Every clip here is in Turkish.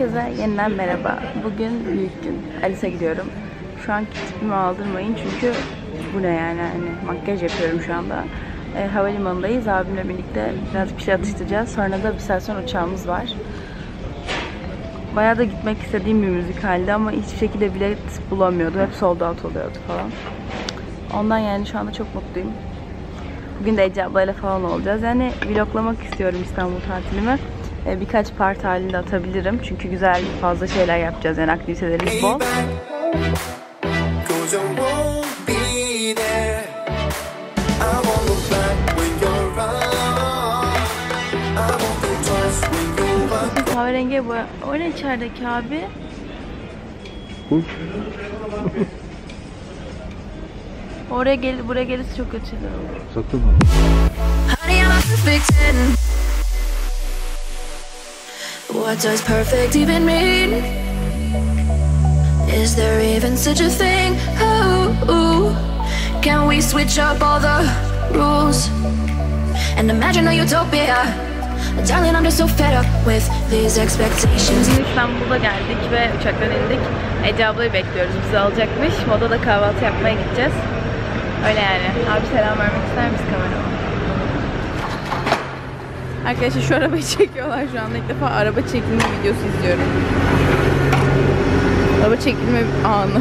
Yeniden merhaba. Bugün büyük gün. Alice'e gidiyorum. Şu anki tipimi aldırmayın çünkü bu ne yani hani makyaj yapıyorum şu anda. E, havalimanındayız. Abimle birlikte biraz bir şey atıştıracağız. Sonra da bir saat uçağımız var. Bayağı da gitmek istediğim bir müzikaldi ama hiçbir şekilde bilet bulamıyordum. Hep sold out oluyordu falan. Ondan yani şu anda çok mutluyum. Bugün de Ece ablayla falan olacağız. Yani vloglamak istiyorum İstanbul tatilimi. Ee, birkaç part halinde atabilirim. Çünkü güzel fazla şeyler yapacağız. Yani aktivitelerimiz bol. Kahverengi boya. O ne içerideki abi? Oraya gel buraya gelirse çok kötü. A perfect 10. What does perfect even mean? Is there even such a thing? Ooh, can we switch up all the rules and imagine a utopia? Darling, I'm just so fed up with these expectations. Bugün İstanbul'a geldik ve uçaktan indik. Ece ablayı bekliyoruz. Bizi alacakmış. Modada kahvaltı yapmaya gideceğiz. Öyle yani. Abi selam vermek ister misin kamerama? Arkadaşlar şu arabayı çekiyorlar şu anda. İlk defa araba çekilme videosu izliyorum. Araba çekilme anı.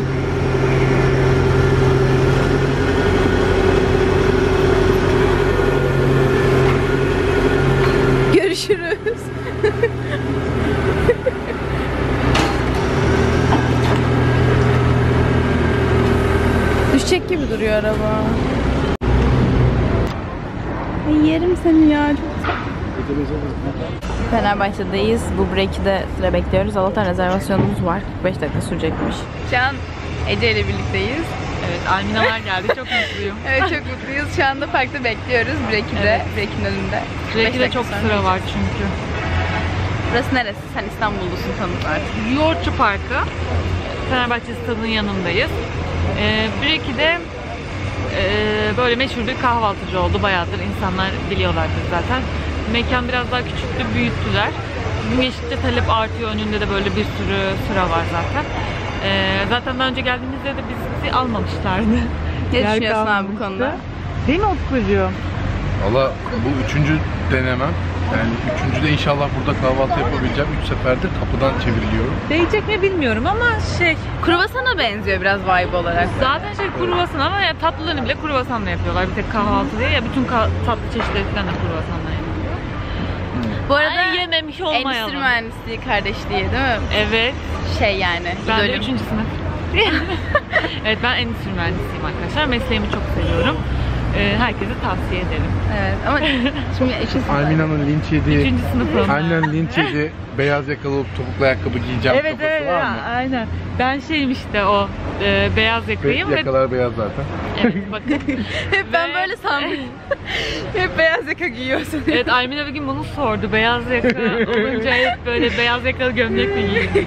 Görüşürüz. Düşecek gibi duruyor araba. Ay yerim seni ya çok Fenerbahçe'deyiz. Bu break'i de sıra bekliyoruz. Allah'tan rezervasyonumuz var. 45 dakika sürecekmiş. Şu an Ece ile birlikteyiz. Evet, Alminalar geldi. Çok mutluyum. Evet çok mutluyuz. Şu anda parkta bekliyoruz break'i de. Evet. Break'in önünde. Sürekli de çok sıra var çünkü. Burası neresi? Sen İstanbullusun tanıt artık. Yoğurtçu Parkı, Fenerbahçe Stadı'nın yanındayız. Ee, Breki'de e, böyle meşhur bir kahvaltıcı oldu. Bayağıdır insanlar biliyorlardır zaten. Mekan biraz daha küçüktü, büyüttüler. Gün geçtikçe talep artıyor. Önünde de böyle bir sürü sıra var zaten. Ee, zaten daha önce geldiğimizde de bizi almamışlardı. Ne Yer düşünüyorsun abi bu kalmamıştı. konuda? Değil mi Utkucuğum? Valla bu üçüncü denemem. Yani üçüncüde inşallah burada kahvaltı yapabileceğim. Üç seferdir kapıdan çevriliyorum. Değecek mi bilmiyorum ama şey Kruvasana benziyor biraz vibe olarak. Zaten şey kruvasan ama yani tatlılarını bile kruvasanla yapıyorlar. Bir tek kahvaltı değil ya bütün ka- tatlı çeşitleri falan da kruvasanla yapılıyor. Bu arada Ay, yememiş olmayalım. endüstri mühendisliği kardeşliği değil mi? Evet. Şey yani. Ben de idolüm. üçüncü sınıf. evet ben endüstri mühendisiyim arkadaşlar. Mesleğimi çok seviyorum. Ee, herkese tavsiye ederim. Evet ama şimdi sınıf. Almina'nın linç yediği, Üçüncü sınıfım. aynen linç yediği beyaz yakalı olup topuklu ayakkabı giyeceğim Evet kafası evet var ya, mı? aynen. Ben şeyim işte o e, beyaz Ve yakayım ve yakalar beyaz zaten. evet bakın. Hep ben Ve- böyle sandım. Hep beyaz yaka giyiyorsun. Evet Aymine bir gün bunu sordu. Beyaz yaka olunca hep böyle beyaz yakalı gömlek mi giyiyorsun?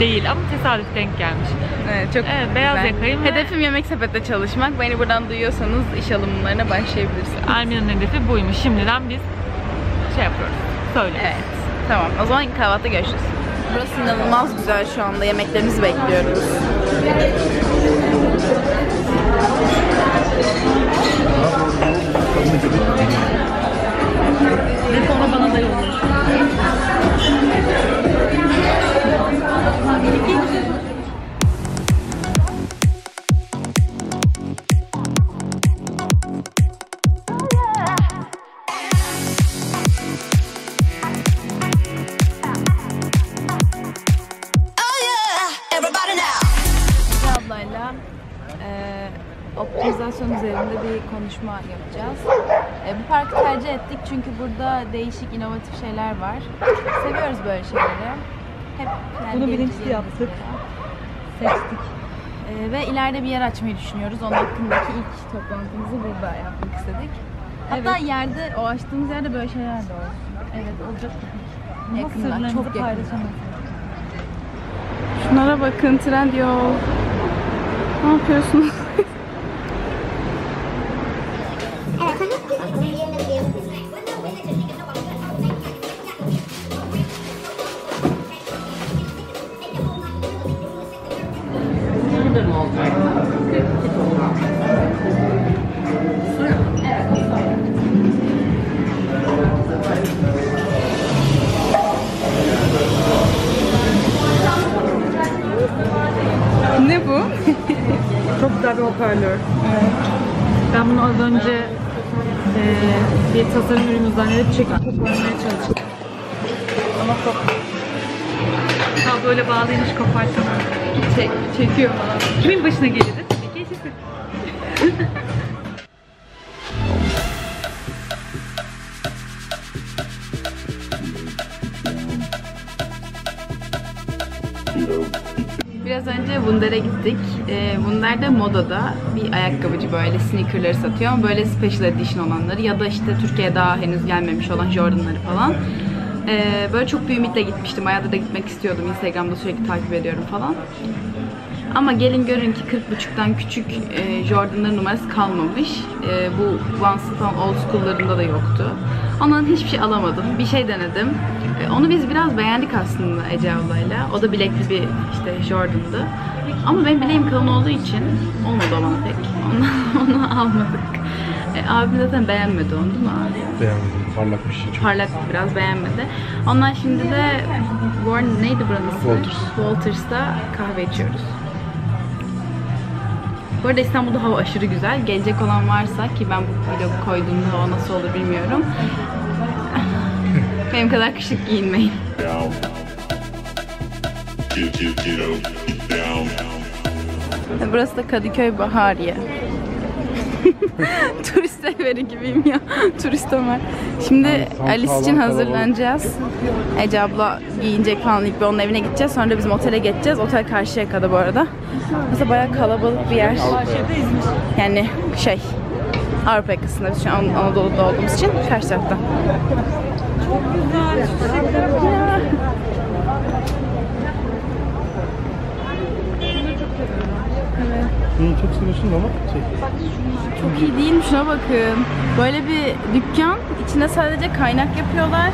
Değil ama tesadüf denk gelmiş. Evet çok Evet, beyaz güzel. yakayım ve- Hedefim yemek sepette çalışmak. Beni buradan duyuyorsanız iş alımlarına başlayabilirsiniz. Almina'nın hedefi buymuş. Şimdiden biz şey yapıyoruz. Söyle. Evet. Tamam. O zaman kahvaltıda görüşürüz. Burası inanılmaz güzel şu anda. Yemeklerimizi bekliyoruz. Ve sonra bana da yollasın. Konuşma yapacağız. E, bu parkı tercih ettik çünkü burada değişik, inovatif şeyler var. Seviyoruz böyle şeyleri. Hep yani Bunu bilinçli yaptık. Seçtik. E, ve ileride bir yer açmayı düşünüyoruz. Onun hakkındaki ilk toplantımızı burada yapmak istedik. Hatta yerde, o açtığımız yerde böyle şeyler de olsun. Evet, olacak Yakında, çok yakında. Şunlara bakın, trend yol. Ne yapıyorsunuz? Az önce eee, bir tasarım ürünü zannedip çekip koparmaya çalıştım. Ama kop. Ha böyle bağlıymış kopartamam. Çek, çekiyor falan. Kimin başına gelirdi? Önce Wunder'e gittik. Ee, Wunder de modada bir ayakkabıcı böyle sneakerları satıyor. Böyle special edition olanları ya da işte Türkiye'ye daha henüz gelmemiş olan Jordan'ları falan. Ee, böyle çok bir ümitle gitmiştim. Bayağıdır da gitmek istiyordum. Instagram'da sürekli takip ediyorum falan. Ama gelin görün ki 40.5'tan küçük e, Jordan'ların numarası kalmamış. E, bu Vans'ın falan old school'larında da yoktu. Ondan hiçbir şey alamadım. Bir şey denedim. E, onu biz biraz beğendik aslında Ece ablayla. O da bilekli bir işte Jordan'dı. Ama benim bileğim kalın olduğu için olmadı o bana pek. Onu, onu almadık. E, abim zaten beğenmedi onu değil mi abi? Beğenmedim. Parlak bir şey çok. parlak biraz beğenmedi. Ondan şimdi de Warren neydi buranın ismi? Walters. Walters'ta kahve içiyoruz. Bu arada İstanbul'da hava aşırı güzel. Gelecek olan varsa ki ben bu vlog koyduğumda hava nasıl olur bilmiyorum. Benim kadar kışık giyinmeyin. Burası da Kadıköy Bahariye. Turist evleri gibiyim ya. Turist Ömer. Şimdi tam Alice için hazırlanacağız. Ece abla giyinecek falan ilk bir onun evine gideceğiz. Sonra da bizim otele geçeceğiz. Otel Karşıyaka'da bu arada. Mesela bayağı kalabalık bir yer. Yani şey Avrupa yakasında şu an Anadolu'da olduğumuz için karşı tarafta. İyi çok seviyorsun ama şey. Çok iyi değil mi? Şuna bakın. Böyle bir dükkan. içinde sadece kaynak yapıyorlar.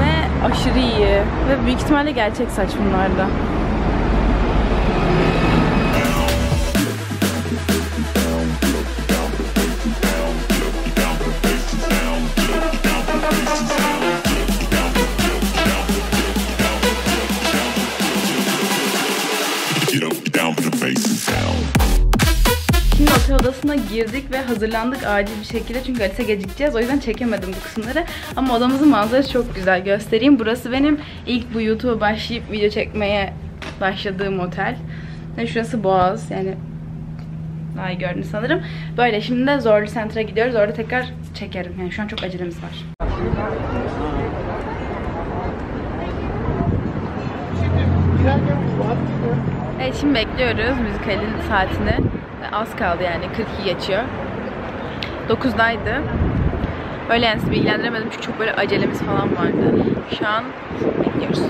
Ve aşırı iyi. Ve büyük ihtimalle gerçek saç bunlar odasına girdik ve hazırlandık acil bir şekilde çünkü Alice'e gecikeceğiz. O yüzden çekemedim bu kısımları. Ama odamızın manzarası çok güzel. Göstereyim. Burası benim ilk bu YouTube'a başlayıp video çekmeye başladığım otel. Ve şurası Boğaz. Yani daha iyi gördünüz sanırım. Böyle şimdi de Zorlu Center'a gidiyoruz. Orada tekrar çekerim. Yani şu an çok acelemiz var. Evet şimdi bekliyoruz müzikalin saatini. Az kaldı yani 42 geçiyor. 9'daydı. Öyle yani sizi bilgilendiremedim çünkü çok böyle acelemiz falan vardı. Şu an bekliyoruz.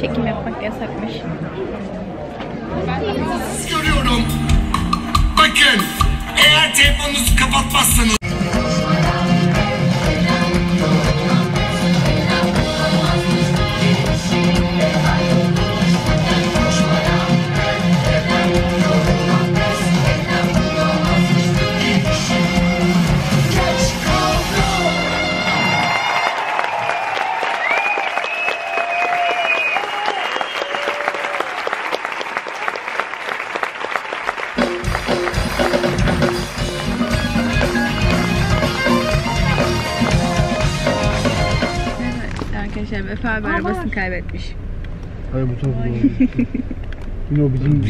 Çekim yapmak yasakmış. Görüyorum. Bakın eğer telefonunuzu kapatmazsanız abi arabasını kaybetmiş. Hayır bu tarafa doğru. Yine o bizim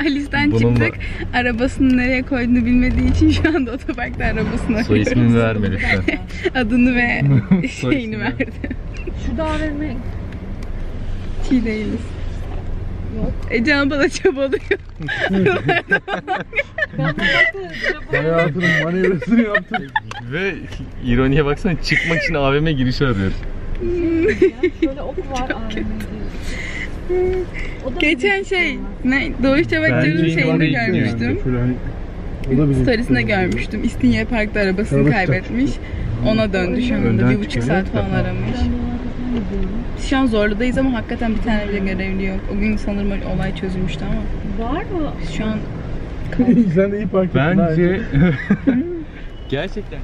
Alice'den Bunun da- çıktık. Arabasını nereye koyduğunu bilmediği için şu anda otoparkta arabasını Soy arıyoruz. ismini verme lütfen. Adını ve Soy şeyini ismini. verdi. Şu AVM Çiğ değiliz. Yok. Ece bana çabalıyor. hayatının manevrasını yaptın. Ve ironiye baksana çıkmak için AVM girişi arıyor. Böyle ok var AVM Geçen şey ne Doğuş şeyini İvan görmüştüm. Şöyle hani o da bizim. Storiesinde görmüştüm. İstinye Park'ta arabasını Arabası kaybetmiş. Ona döndü şu anda. Önden Bir buçuk çıkıyor, saat falan aramış. Şu an Zorlu'dayız ama hakikaten bir tane bile görevli yok. O gün sanırım olay çözülmüştü ama. Var mı? Şu an Sen de iyi park ettin. Bence gerçekten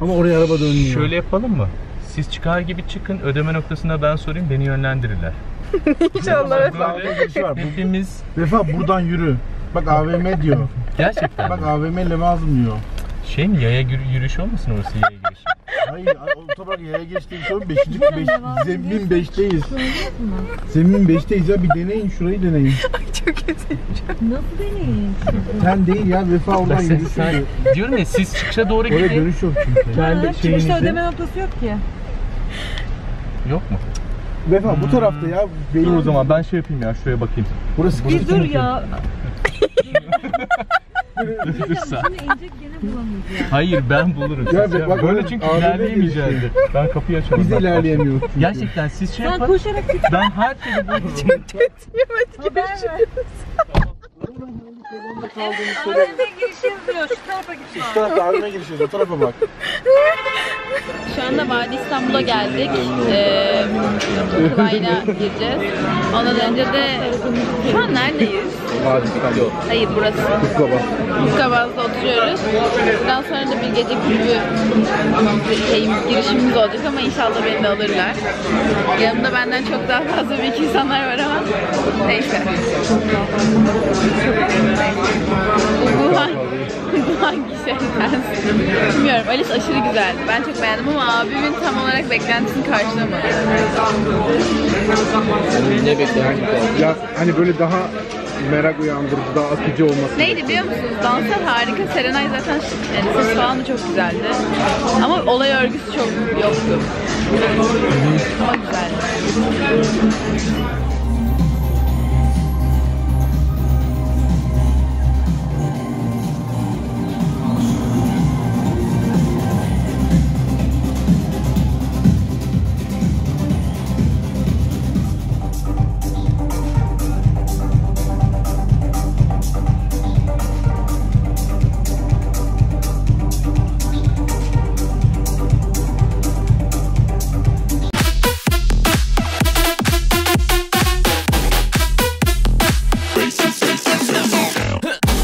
Ama oraya araba dönmüyor. şöyle yapalım mı? Siz çıkar gibi çıkın, ödeme noktasında ben sorayım, beni yönlendirirler. İnşallah var. Bu- Hepimiz Vefa buradan yürü. Bak AVM diyor. gerçekten Bak AVM Levazım diyor. şey mi yaya yürü- yürüyüşü olmasın orası yaya girişi? Hayır, ay- otopark yaya geçtiğim sonra 5. Beş, zemin 5'teyiz. Zemin 5'teyiz ya bir deneyin şurayı deneyin. çok kötü. Sen değil ya Vefa oradan Sen, yürü. sen, diyorum ya siz çıkışa doğru Oraya gidin. dönüş yok çünkü. Kendi şeyinizi. noktası yok ki. Yok mu? Vefa bu tarafta ya. Benim Dur o zaman ben şey yapayım ya şuraya bakayım. Burası Bir dur ya. Hayır ben bulurum. Ya Siz bak- bak- böyle çünkü AVM ilerleyemeyeceğim. Ben kapıyı açarım. Biz de ilerleyemiyoruz çünkü. Gerçekten siz şey yapın. Ben her türlü bulurum. Şu tarafta AVM girişiyoruz o tarafa bak. Şu anda Vadi İstanbul'a geldik. Ee, Kıvayla gireceğiz. Ondan önce de şu an neredeyiz? Hadi İstanbul. Hayır burası. Baba. Kıskabaz'da oturuyoruz. Bundan sonra da bir gece kulübü şeyimiz, girişimimiz olacak ama inşallah beni de alırlar. Yanımda benden çok daha fazla büyük insanlar var ama neyse. Bu, hangi, bu hangi şeyden? Bilmiyorum. Alice aşırı güzeldi. Ben çok beğendim ama abimin tam olarak beklentisini karşılamadı. Ne beklersin? Ya hani böyle daha merak uyandırıcı, daha akıcı olması. Neydi biliyor musunuz? Danslar harika. Serenay zaten yani ses falan da çok güzeldi. Ama olay örgüsü çok yoktu. Ama güzeldi.